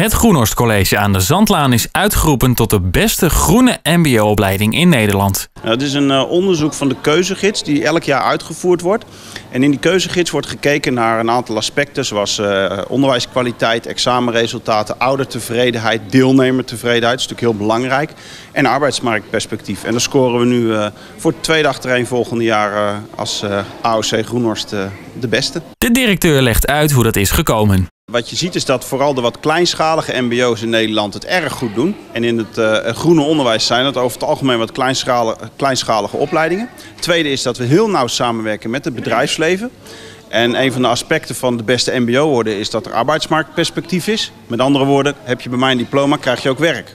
Het Groenhorst College aan de Zandlaan is uitgeroepen tot de beste groene MBO-opleiding in Nederland. Nou, het is een uh, onderzoek van de keuzegids die elk jaar uitgevoerd wordt. En in die keuzegids wordt gekeken naar een aantal aspecten zoals uh, onderwijskwaliteit, examenresultaten, oudertevredenheid, deelnemertevredenheid, dat is natuurlijk heel belangrijk. En arbeidsmarktperspectief. En daar scoren we nu uh, voor het tweede achtereenvolgende jaar als AOC Groenhorst de beste. De directeur legt uit hoe dat is gekomen. Wat je ziet is dat vooral de wat kleinschalige mbo's in Nederland het erg goed doen. En in het uh, groene onderwijs zijn dat over het algemeen wat kleinschalige, kleinschalige opleidingen. Tweede is dat we heel nauw samenwerken met het bedrijfsleven. En een van de aspecten van de beste mbo worden is dat er arbeidsmarktperspectief is. Met andere woorden, heb je bij mij een diploma, krijg je ook werk.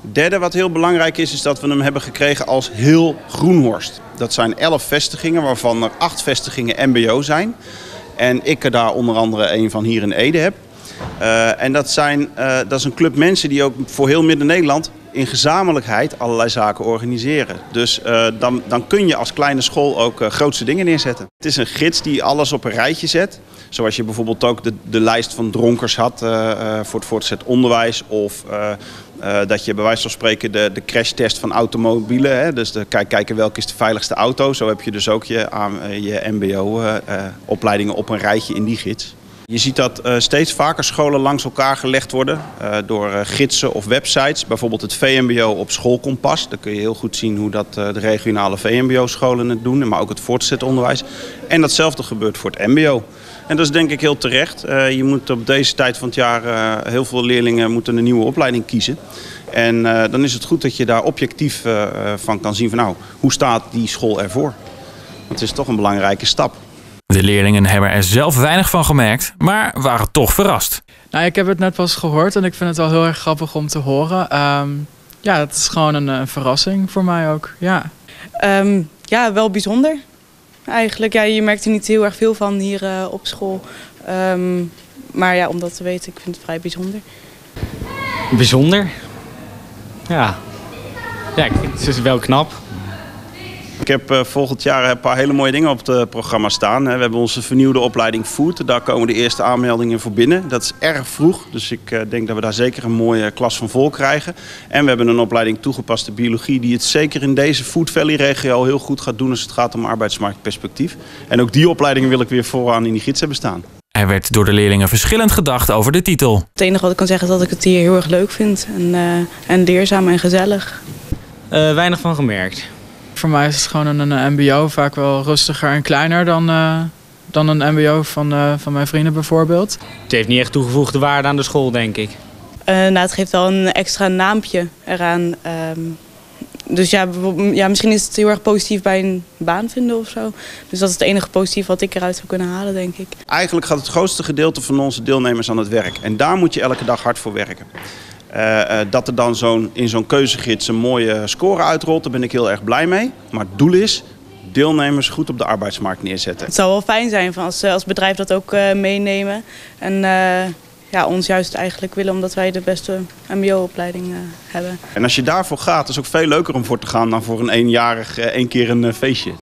Derde wat heel belangrijk is, is dat we hem hebben gekregen als heel Groenhorst. Dat zijn elf vestigingen, waarvan er acht vestigingen mbo zijn. En ik er daar onder andere een van hier in Ede heb. Uh, en dat, zijn, uh, dat is een club mensen die ook voor heel Midden-Nederland in gezamenlijkheid allerlei zaken organiseren. Dus uh, dan, dan kun je als kleine school ook grootste dingen neerzetten. Het is een gids die alles op een rijtje zet. Zoals je bijvoorbeeld ook de, de lijst van dronkers had voor het voortgezet onderwijs. Of dat je bij wijze van spreken de, de crashtest van automobielen, hè, dus de, kijk, kijken welke is de veiligste auto. Zo heb je dus ook je, je mbo-opleidingen op een rijtje in die gids. Je ziet dat uh, steeds vaker scholen langs elkaar gelegd worden uh, door uh, gidsen of websites. Bijvoorbeeld het VMBO op schoolkompas. Daar kun je heel goed zien hoe dat de regionale VMBO-scholen het doen, maar ook het voortgezet onderwijs. En datzelfde gebeurt voor het MBO. En dat is denk ik heel terecht. je moet op deze tijd van het jaar heel veel leerlingen moeten een nieuwe opleiding kiezen. En dan is het goed dat je daar objectief van kan zien van nou, hoe staat die school ervoor? Het is toch een belangrijke stap. De leerlingen hebben er zelf weinig van gemerkt, maar waren toch verrast. Nou, ik heb het net pas gehoord en ik vind het wel heel erg grappig om te horen. Um, ja, het is gewoon een, een, verrassing voor mij ook. Ja, um, ja wel bijzonder. Eigenlijk, ja, je merkt er niet heel erg veel van hier uh, op school. Um, maar ja, om dat te weten, ik vind het vrij bijzonder. Bijzonder? Ja. Ja, ik vind het dus wel knap. Ik heb uh, volgend jaar een paar hele mooie dingen op het programma staan. We hebben onze vernieuwde opleiding Food. Daar komen de eerste aanmeldingen voor binnen. Dat is erg vroeg, dus ik uh, denk dat we daar zeker een mooie klas van vol krijgen. En we hebben een opleiding toegepaste biologie die het zeker in deze Food Valley regio heel goed gaat doen als het gaat om arbeidsmarktperspectief. En ook die opleidingen wil ik weer vooraan in die gids hebben staan. Er werd door de leerlingen verschillend gedacht over de titel. Het enige wat ik kan zeggen is dat ik het hier heel erg leuk vind. En, uh, en leerzaam en gezellig. weinig van gemerkt. Voor mij is het gewoon een, een mbo, vaak wel rustiger en kleiner dan, uh, dan een mbo van, uh, van mijn vrienden bijvoorbeeld. Het heeft niet echt toegevoegde waarde aan de school, denk ik. Uh, nou, het geeft wel een extra naampje eraan. Um, dus ja, ja, misschien is het heel erg positief bij een baan vinden of zo. Dus dat is het enige positief wat ik eruit zou kunnen halen, denk ik. Eigenlijk gaat het grootste gedeelte van onze deelnemers aan het werk. En daar moet je elke dag hard voor werken. Uh, uh, dat er dan zo'n in zo'n keuzegids een mooie score uitrolt, daar ben ik heel erg blij mee. Maar het doel is deelnemers goed op de arbeidsmarkt neerzetten. Het zou wel fijn zijn als, als bedrijf dat ook uh, meenemen. En ja, ons juist eigenlijk willen omdat wij de beste mbo-opleiding hebben. En als je daarvoor gaat, is het ook veel leuker om voor te gaan dan voor een eenjarig één keer een feestje.